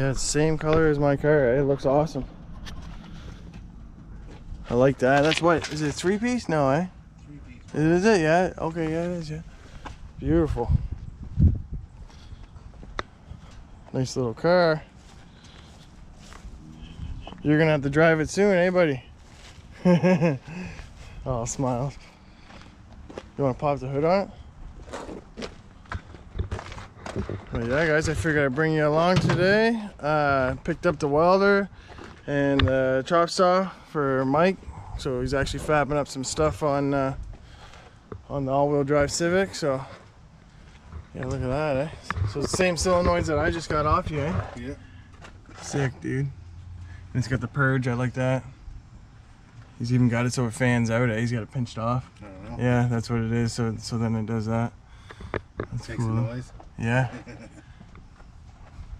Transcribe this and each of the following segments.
Yeah, it's the same color as my car. It looks awesome. I like that. That's what is it? Three piece? No, eh? Three piece. Is it? Yeah. Okay. Yeah, it is. Yeah. Beautiful. Nice little car. You're gonna have to drive it soon, eh, buddy? oh, smiles. You wanna pop the hood on it? Well, yeah, guys, I figured I'd bring you along today. Uh, picked up the welder and the chop saw for Mike. So he's actually fabbing up some stuff on uh, on the all-wheel drive Civic. So yeah, look at that, eh? So it's the same solenoids that I just got off you, eh? Yeah. Sick, dude. And it's got the purge. I like that. He's even got it so it fans out. Eh? He's got it pinched off. I don't know. Yeah, that's what it is. So so then it does that. That's Makes a cool. noise. Yeah.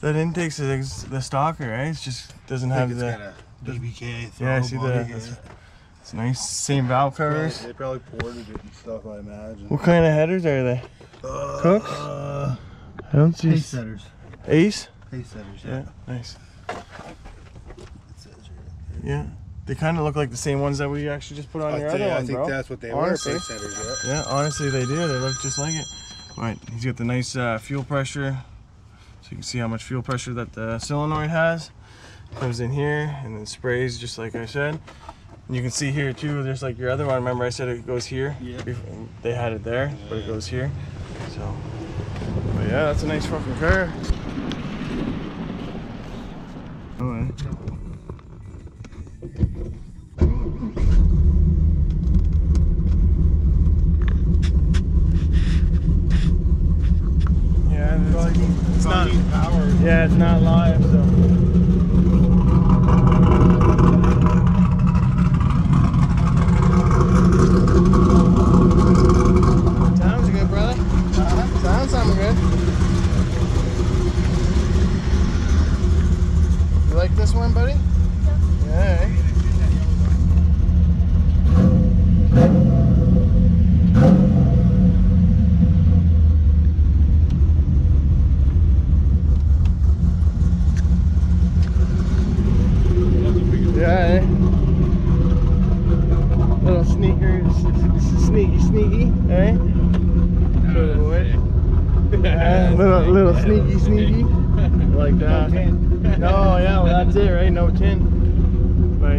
that intake's the, the stalker, right? It just doesn't I have think it's the. got a BBK. Yeah, I see body, that. That's- It's nice. Same valve covers. They probably ported it and stuff, I imagine. What kind of headers are they? Uh, Kooks? Uh, I don't see. pace setters. Ace? Ace setters, Yeah, yeah. nice. It says here. Yeah. They kind of look like the same ones that we actually just put on I'll your tell other you, I think bro. that's what they Honestly. were. Pace setters, yeah. Yeah, honestly, they do. They look just like it. Right, he's got the nice uh, fuel pressure. So you can see how much fuel pressure that the solenoid has. Comes in here and then sprays just like I said. And you can see here too, there's like your other one. Remember I said it goes here? Yeah. They had it there, but it goes here. So, but yeah, that's a nice fucking car. Oh, eh? Yeah, it's, it's not. It's not live, so. Sounds good, brother. Sounds something good. You like this one, buddy? Yeah. eh? Yeah. eh? Little sneaker, s- s- sneaky, sneaky, eh? Little boy. Yeah, little, little sneaky, sneaky. Like that. No, yeah, well, that's it, right? No tin. But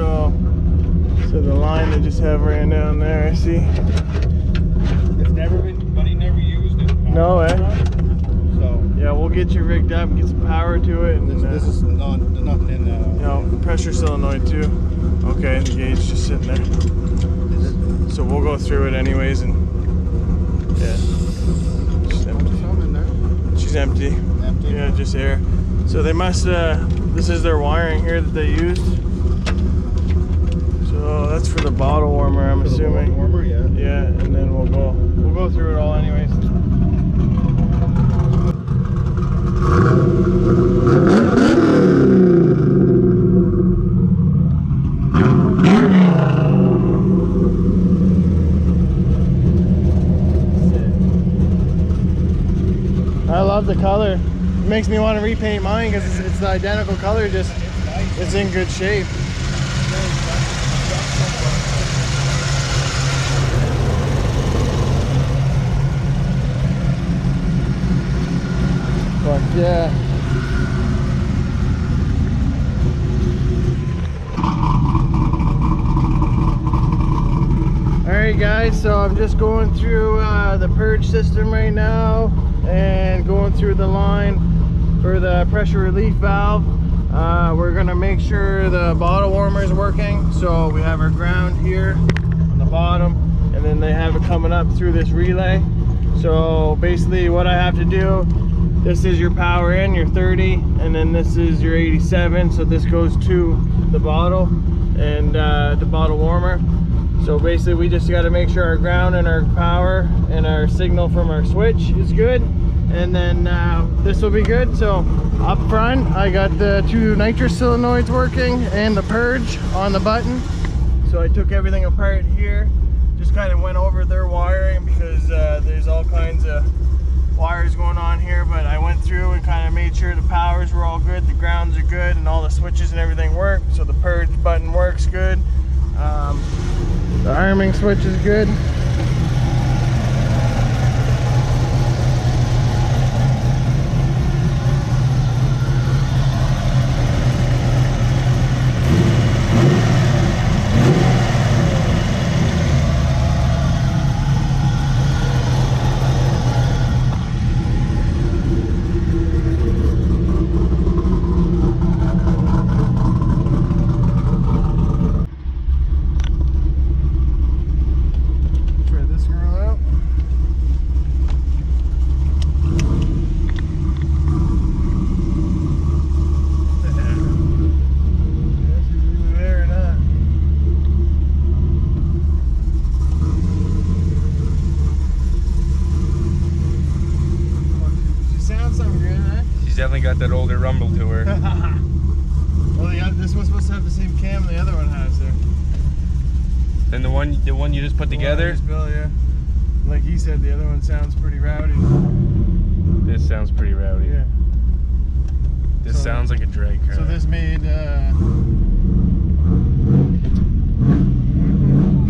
yeah, so so the line they just have ran down there. I see. It's never been, but he never used it. No, eh? So Yeah, we'll get you rigged up, get some power to it, and this, uh, this is not, nothing in you uh, know, pressure solenoid too. Okay, and the gauge just sitting there. So we'll go through it anyways, and yeah, just empty. in there? She's empty. Empty? Yeah, just air. So they must. Uh, this is their wiring here that they used. For the bottle warmer, I'm For the assuming. Warmer, yeah. Yeah, and then we'll go. We'll go through it all anyways. I love the color. It makes me want to repaint mine because it's, it's the identical color. Just it's in good shape. Fuck yeah. Alright guys, so I'm just going through uh, the purge system right now and going through the line for the pressure relief valve. Uh, we're gonna make sure the bottle warmer is working. So we have our ground here on the bottom and then they have it coming up through this relay. So basically what I have to do, this is your power in, your 30, and then this is your 87. So this goes to the bottle and uh, the bottle warmer. So basically we just got to make sure our ground and our power and our signal from our switch is good. And then uh, this will be good. So up front, I got the two nitrous solenoids working and the purge on the button. So I took everything apart here. Just kind of went over their wiring because uh, there's all kinds of wires going on here, but I went through and kind of made sure the powers were all good, the grounds are good, and all the switches and everything work. So the purge button works good. Um, the arming switch is good. Try this girl out. Yeah, she's really there or not. She sounds so good, huh? She's definitely got that older rumble to her. well, yeah, this one's supposed to have the same cam the other one has there. And the one, the one you just put The together. just built, yeah. Like he said, the other one sounds pretty rowdy. This sounds pretty rowdy. Yeah. This So- sounds like a drag car. So this made uh,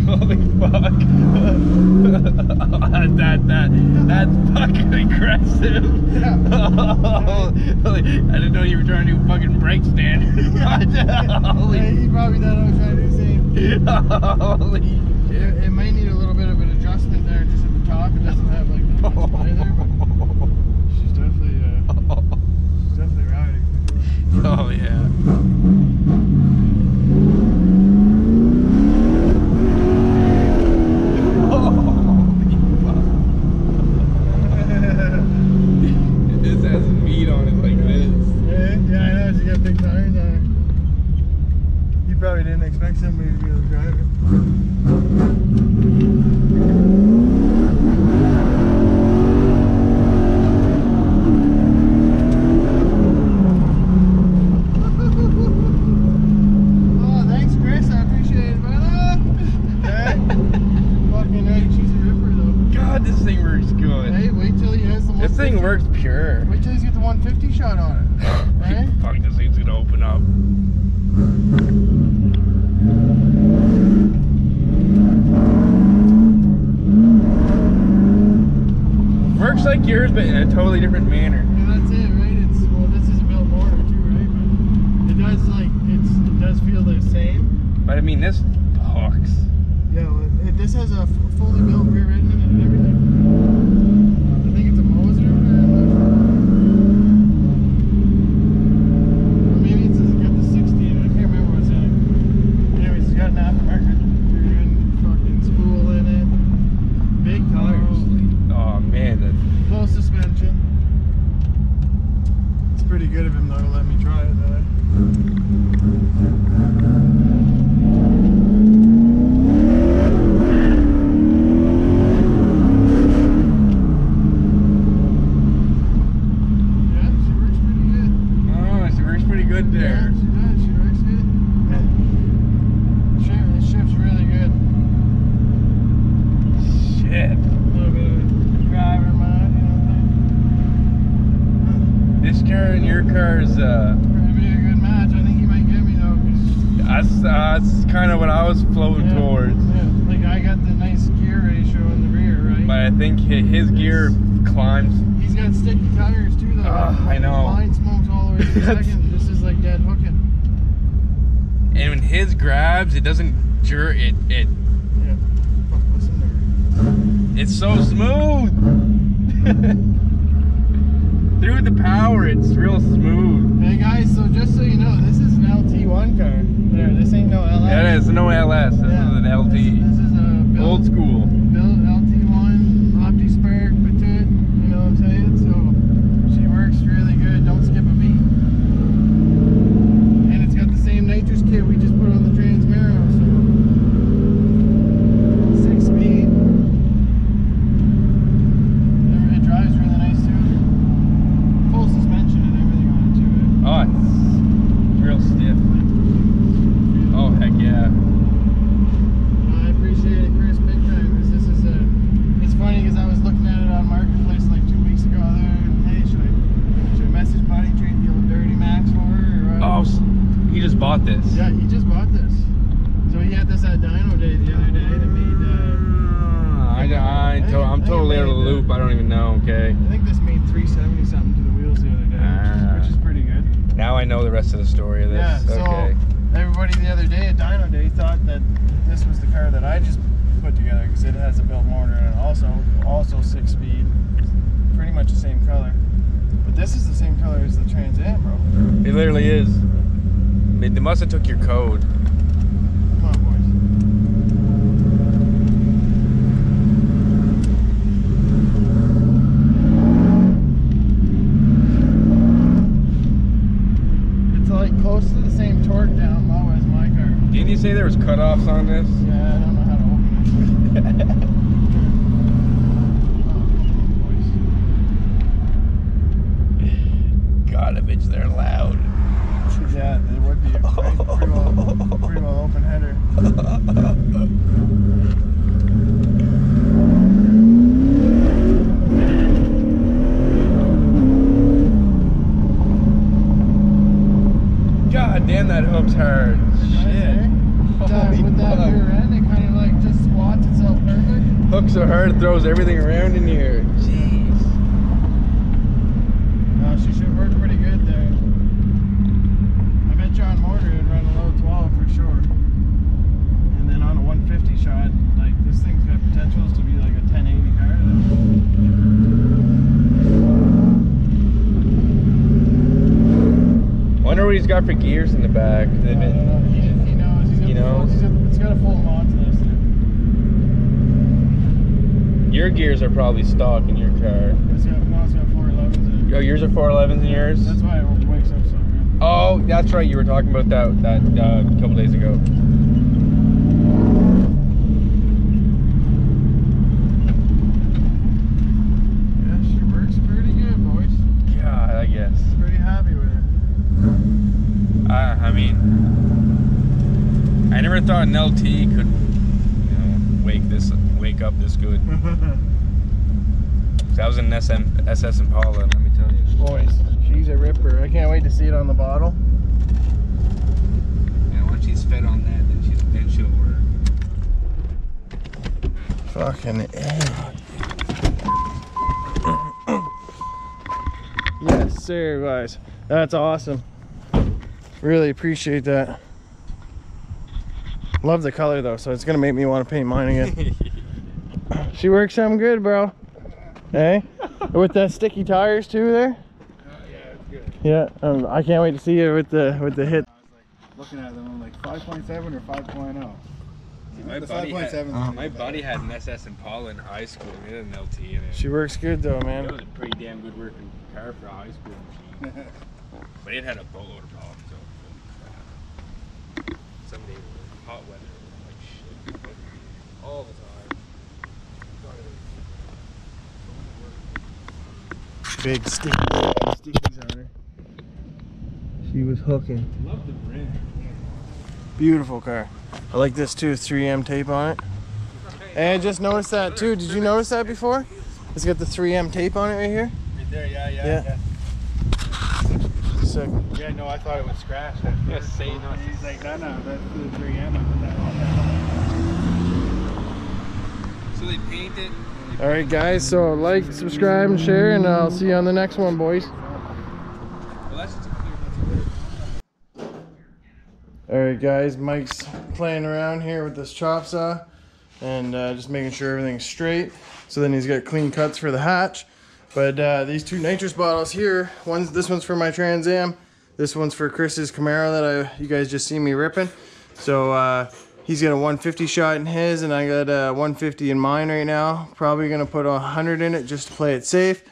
Holy fuck! that that that's fucking aggressive. Yeah. I didn't know you were trying to do fucking brake stand. yeah, Holy, he probably thought I was trying to do the same. holy shit! It, it might need a little bit of an adjustment there, just at the top. It doesn't have like that much play there, but she's definitely uh, she's definitely rowdy. Oh yeah. This has meat on it like this. yeah, yeah, I know. She got big tires on it. He probably didn't expect somebody to be able to drive it. Oh, thanks, Chris. I appreciate it, brother. Okay. Fucking right. She's a ripper, though. God, this thing works good. Hey, wait till he has the This thing 150. works pure. Wait till he's got the 150 shot on it. Right? Fuck, this thing's gonna open up. Works like yours, but in a totally different manner. Yeah, that's it, right? It's well, this is a built motor too, right? But it does like it's it does feel the same. But I mean, this fucks. Yeah, well, this has a fully built rear end in it and everything. I think it's a Moser. I'm not sure. Or maybe it's it's got the 60 in it. I can't remember what's in it. Anyways, it's got an aftermarket rear end fucking spool in it. Big tires. Oh man, that, Full suspension. It's pretty good of him though to let me try it though. Yeah, she works pretty good. oh, she works pretty good Yeah, there. she does. She works good. Shift, the shift's really good. Shit. A little bit of driver mod, you know what This car and your car is uh, I'm saying? Gonna be a good match. I think he might get me though. 'cause- that's that's kind of what I was floating yeah, towards. Yeah, like I got the nice gear ratio in the rear, right? But I think hi- his gear climbs. He's got sticky tires too, though. Ah, I know. Mine smokes all the way to the second. This is like dead hooking. And when his grabs, it doesn't jerk. It it Yeah. Fuck, listen to it's so smooth. Through the power, it's real smooth. Hey guys, so just so you know, this is an LT1 car. There, this ain't no LS. That is no LS. This Yeah, is an LT. This, this is a built, Old school. built LT1, Opti Spark, Batut. You know what I'm saying? So she works really good. Don't skip a beat. And it's got the same nitrous kit we just put on the Transmero. So six speed. And It drives really nice too. Full suspension and everything on it too. Oh, it's real stiff. Oh heck yeah. I bought this. Yeah, he just bought this. So he had this at Dyno Day the other day that made. Uh, I, I, I to, I I'm totally out of the uh, loop. I don't even know. Okay. I think this made 370 something to the wheels the other day, Ah. which, is, which is pretty good. Now I know the rest of the story of this. Yeah. So okay. everybody the other day at Dyno Day thought that this was the car that I just put together because it has a built motor and also also six speed, pretty much the same color. But this is the same color as the Trans Am, bro. It literally is. They, they must have took your code. Come on, boys. It's like close to the same torque down low as my car. Didn't you say there was cutoffs on this? Yeah, I don't know how to open it. God, I bet they're loud. yeah, it would be a pretty, pretty, well, pretty well open header. God damn, that hook's hard. Shit. That, Holy with that fuck. rear end, it kind of like just squats itself perfect. Hook so hard, it throws everything around in here. Jeez. No, she should work pretty good there. I bet you on motor it'd run a low 12 for sure. And then on a 150 shot, like this thing's got potentials to be like a 1080 car. Wonder what he's got for gears in the back. I They've been- know. He, he knows. He's got He the full- knows. he's got- it's got a full mod to this thing. Your gears are probably stock in your car. It's got, no, it's got 411s in it. Oh, yours are 411s in yours? That's why it wakes up so good. Oh, that's right. You were talking about that that uh, a couple days ago. Yeah, she works pretty good, boys. God, I guess. Pretty happy with it. I, I mean, I never thought an LT could, you know, wake this wake up this good. Mm-hmm. 'Cause I was in SM, SS Impala, let me tell you. boys, she's a ripper. I can't wait to see it on the bottle. And once she's fed on that, then she's then she'll work. Fucking A. yes, sir, guys. That's awesome. Really appreciate that. Love the color though, so it's gonna make me want to paint mine again. she works something good, bro. Hey, with the sticky tires too there. Yeah, um, I can't wait to see it with the with the hit. looking at them, I'm like 5.7 or 5.0 My The buddy, had, uh, my good. buddy had an SS Impala in high school. He had an LT in it. She works good though, It man. was a pretty damn good working car for a high school machine. but it had a boatload of problems. So holy crap. some days hot weather, like shit, all the Big sticky stickies on her. She was hooking. Love the rim. Beautiful car. I like this too, 3M tape on it. And I just noticed that too. Did you notice that before? It's got the 3M tape on it right here. Right there, yeah, yeah, Yeah. yeah. Sick. Yeah, no, I thought it was scratched. at Yes, first. say no. He's like, no, no, that's the 3M. I put that on there. So they paint it. All right, guys. So like, subscribe, and share, and I'll see you on the next one, boys. All right, guys. Mike's playing around here with this chop saw, and uh, just making sure everything's straight. So then he's got clean cuts for the hatch. But uh, these two nitrous bottles here, one's this one's for my Trans Am, this one's for Chris's Camaro that I you guys just see me ripping. So uh, he's got a 150 shot in his, and I got a 150 in mine right now. Probably gonna put a 100 in it just to play it safe.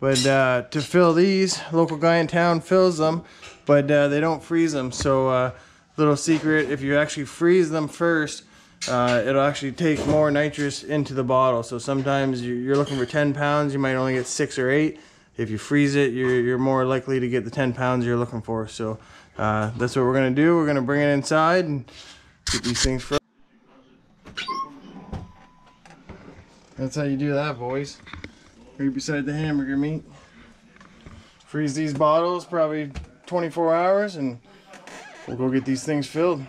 But uh, to fill these, local guy in town fills them, but uh, they don't freeze them. So uh, little secret, if you actually freeze them first, uh, it'll actually take more nitrous into the bottle. So sometimes you- you're looking for 10 pounds, you might only get six or eight. If you freeze it, you're, you're more likely to get the 10 pounds you're looking for. So uh, that's what we're gonna do. We're gonna bring it inside and get these things frozen. That's how you do that, boys. Right beside the hamburger meat. Freeze these bottles probably 24 hours and We'll go get these things filled.